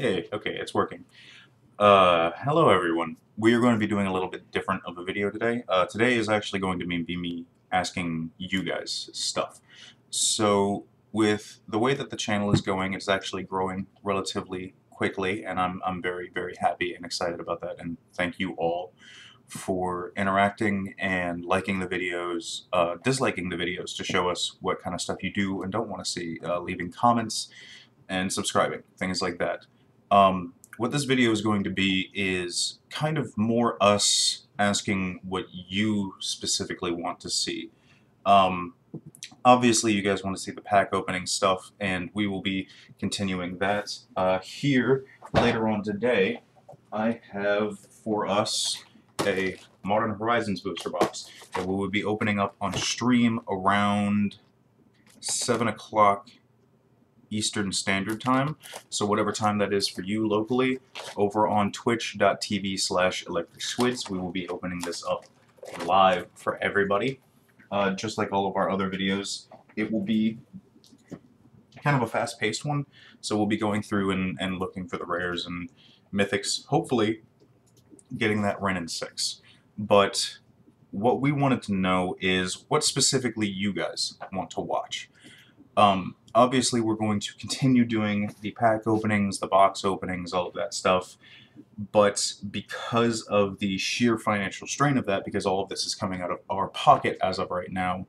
Hey, okay, it's working. Uh, hello everyone. We are going to be doing a little bit different of a video today. Uh, today is actually going to be me asking you guys stuff. So, with the way that the channel is going, it's actually growing relatively quickly, and I'm, I'm very, very happy and excited about that, and thank you all for interacting and liking the videos, uh, disliking the videos to show us what kind of stuff you do and don't want to see, uh, leaving comments, and subscribing, things like that. Um, what this video is going to be is kind of more us asking what you specifically want to see. Um, obviously you guys want to see the pack opening stuff and we will be continuing that. Uh, here, later on today, I have for us a Modern Horizons booster box that we will be opening up on stream around 7 o'clock Eastern Standard Time. So whatever time that is for you locally, over on twitch.tv slash electric squids, we will be opening this up live for everybody. Uh, just like all of our other videos, it will be kind of a fast-paced one. So we'll be going through and, and looking for the rares and mythics, hopefully getting that Wrenn and 6. But what we wanted to know is what specifically you guys want to watch. Um, obviously, we're going to continue doing the pack openings, the box openings, all of that stuff. But because of the sheer financial strain of that, because all of this is coming out of our pocket as of right now,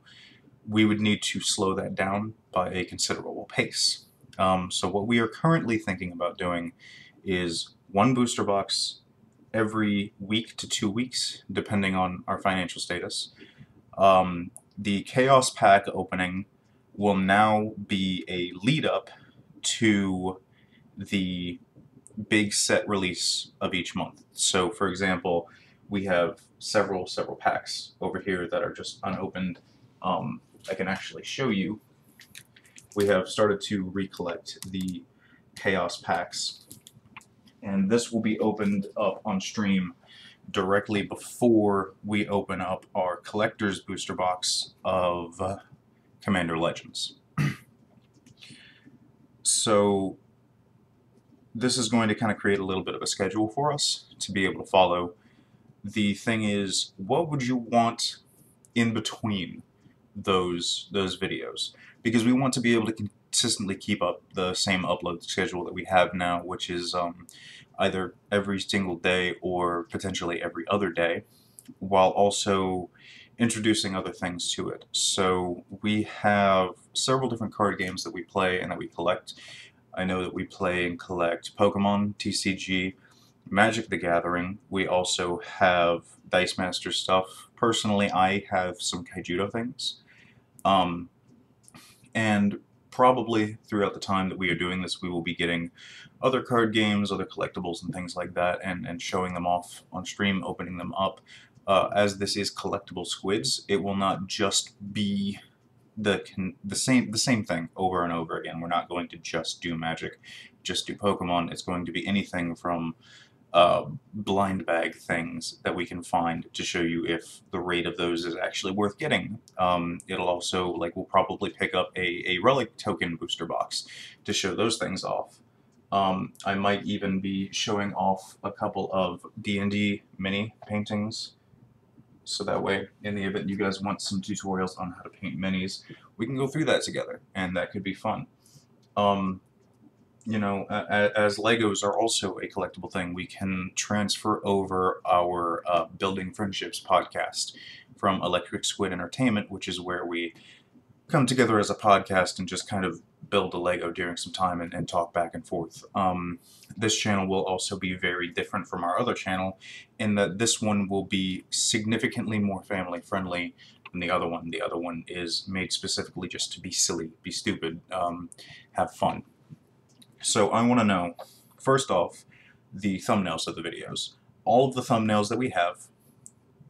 we would need to slow that down by a considerable pace. Um, so what we are currently thinking about doing is one booster box every week to two weeks, depending on our financial status. Um, the Chaos Pack opening will now be a lead up to the big set release of each month. So for example, we have several, several packs over here that are just unopened. Um, I can actually show you. We have started to recollect the Chaos packs. And this will be opened up on stream directly before we open up our collector's booster box of Commander Legends. so this is going to kind of create a little bit of a schedule for us to be able to follow. The thing is, what would you want in between those those videos? Because we want to be able to consistently keep up the same upload schedule that we have now, which is um, either every single day or potentially every other day, while also introducing other things to it. So we have several different card games that we play and that we collect. I know that we play and collect Pokemon, TCG, Magic the Gathering. We also have Dice Master stuff. Personally, I have some Kaijudo things. Um, and probably throughout the time that we are doing this, we will be getting other card games, other collectibles and things like that, and, and showing them off on stream, opening them up uh, as this is collectible squids, it will not just be the the same the same thing over and over again. We're not going to just do Magic, just do Pokemon. It's going to be anything from uh, blind bag things that we can find to show you if the rate of those is actually worth getting. Um, it'll also, like, we'll probably pick up a, a relic token booster box to show those things off. Um, I might even be showing off a couple of D&D mini paintings so that way in the event you guys want some tutorials on how to paint minis we can go through that together and that could be fun. Um, you know as Legos are also a collectible thing we can transfer over our uh, building friendships podcast from Electric Squid Entertainment which is where we come together as a podcast and just kind of build a Lego during some time and, and talk back and forth. Um, this channel will also be very different from our other channel in that this one will be significantly more family friendly than the other one. The other one is made specifically just to be silly, be stupid, um, have fun. So I want to know, first off, the thumbnails of the videos. All of the thumbnails that we have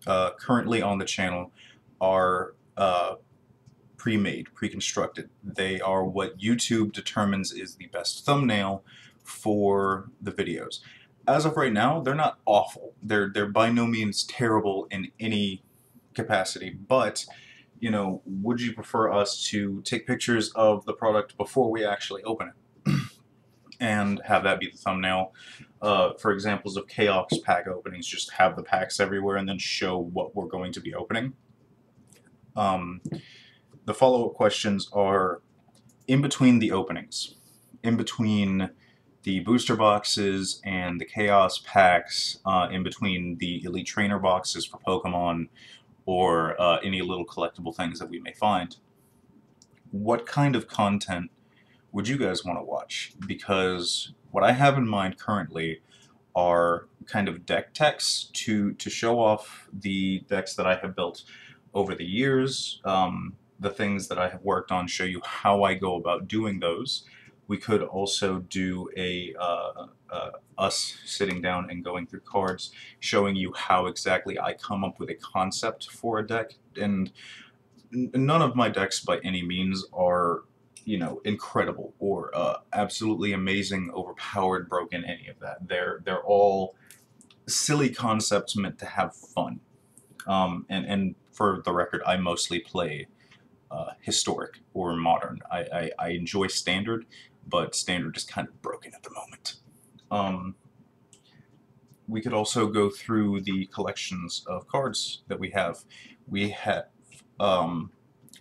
uh, currently on the channel are uh, pre-made, pre-constructed. They are what YouTube determines is the best thumbnail for the videos. As of right now, they're not awful. They're they're by no means terrible in any capacity, but you know, would you prefer us to take pictures of the product before we actually open it? and have that be the thumbnail. Uh, for examples of Chaos pack openings, just have the packs everywhere and then show what we're going to be opening. Um, the follow-up questions are in between the openings, in between the booster boxes and the Chaos packs, uh, in between the Elite Trainer boxes for Pokemon, or uh, any little collectible things that we may find. What kind of content would you guys want to watch? Because what I have in mind currently are kind of deck techs to, to show off the decks that I have built over the years, um, the things that I have worked on, show you how I go about doing those. We could also do a uh, uh, us sitting down and going through cards, showing you how exactly I come up with a concept for a deck. And none of my decks by any means are you know, incredible or uh, absolutely amazing, overpowered, broken, any of that. They're they're all silly concepts meant to have fun. Um, and and for the record, I mostly play uh, historic or modern. I, I, I enjoy standard, but standard is kind of broken at the moment. Um, we could also go through the collections of cards that we have. We have, um,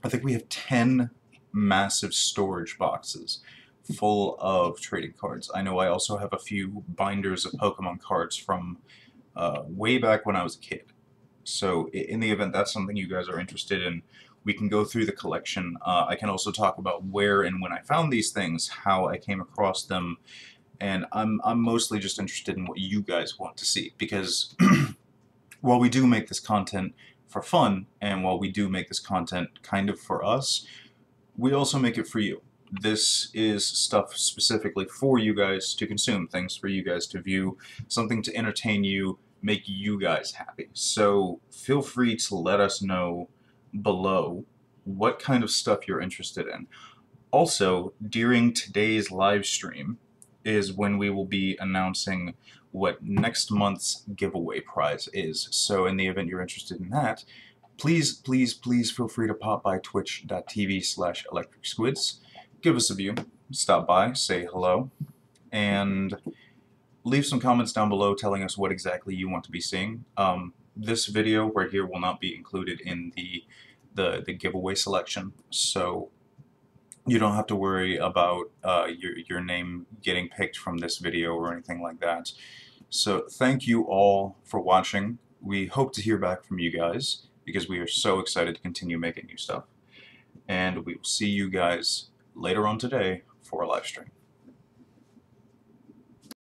I think we have 10 massive storage boxes full of trading cards. I know I also have a few binders of Pokemon cards from uh, way back when I was a kid. So in the event that's something you guys are interested in, we can go through the collection. Uh, I can also talk about where and when I found these things, how I came across them, and I'm, I'm mostly just interested in what you guys want to see, because while we do make this content for fun, and while we do make this content kind of for us, we also make it for you. This is stuff specifically for you guys to consume, things for you guys to view, something to entertain you, make you guys happy. So feel free to let us know below what kind of stuff you're interested in. Also, during today's live stream is when we will be announcing what next month's giveaway prize is. So in the event you're interested in that, please, please, please feel free to pop by twitch.tv slash electricsquids. Give us a view, stop by, say hello, and leave some comments down below telling us what exactly you want to be seeing. Um, this video right here will not be included in the, the, the giveaway selection, so you don't have to worry about uh, your, your name getting picked from this video or anything like that. So thank you all for watching. We hope to hear back from you guys because we are so excited to continue making new stuff. And we will see you guys later on today for a live stream.